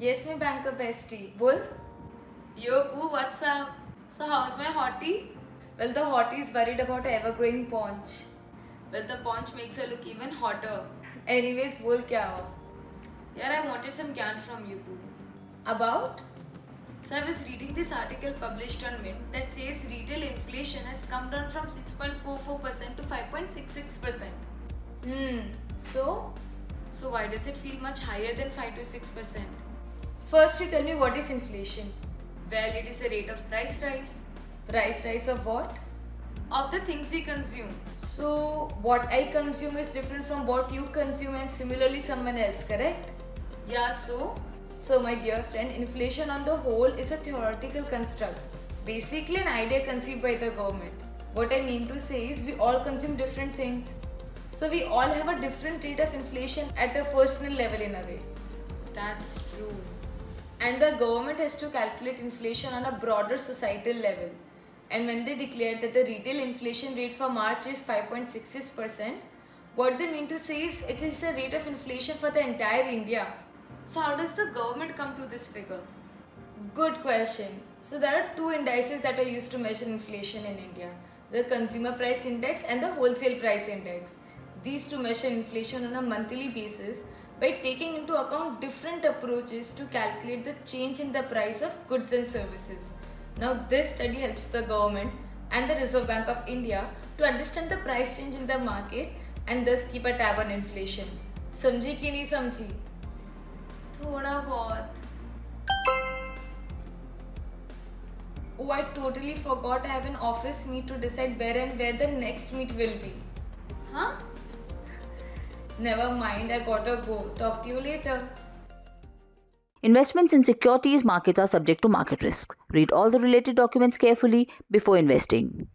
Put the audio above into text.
Yes, my banker bestie. Bull? Yo, Pooh, what's up? So, how's my hottie? Well, the hottie is worried about her ever-growing paunch. Well, the paunch makes her look even hotter. Anyways, बोल क्या हुआ? Yeah, I wanted some gyan from you, Pooh. About? So, I was reading this article published on Mint that says retail inflation has come down from 6.44% to 5.66%. Hmm. So? So, why does it feel much higher than 5 to 6%? First, you tell me what is inflation? Well, it is a rate of price rise. Price rise of what? Of the things we consume. So, what I consume is different from what you consume and similarly someone else, correct? Yeah, so? So, my dear friend, inflation on the whole is a theoretical construct, basically an idea conceived by the government. What I mean to say is, we all consume different things. So, we all have a different rate of inflation at a personal level, in a way. That's true. And the government has to calculate inflation on a broader societal level. And when they declared that the retail inflation rate for March is 5.66%, what they mean to say is it is the rate of inflation for the entire India. So, how does the government come to this figure? Good question. So, there are two indices that are used to measure inflation in India the consumer price index and the wholesale price index. These two measure inflation on a monthly basis by taking into account different approaches to calculate the change in the price of goods and services. Now, this study helps the government and the Reserve Bank of India to understand the price change in the market and thus keep a tab on inflation. समझी कि नहीं समझी थोड़ा बहुत Oh, I totally forgot I have an office meet to decide where and where the next meet will be. Huh? Never mind, I gotta go. Talk to you later. Investments in securities markets are subject to market risk. Read all the related documents carefully before investing.